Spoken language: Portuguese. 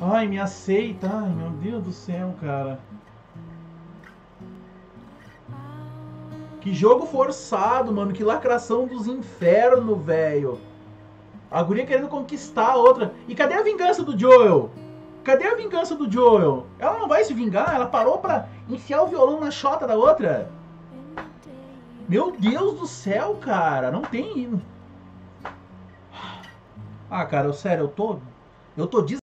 Ai, me aceita. Ai, meu Deus do céu, cara. Que jogo forçado, mano. Que lacração dos infernos, velho. A guria querendo conquistar a outra. E cadê a vingança do Joel? Cadê a vingança do Joel? Ela não vai se vingar? Ela parou pra enfiar o violão na chota da outra? Meu Deus do céu, cara. Não tem. Ah, cara, eu, sério, eu tô. Eu tô des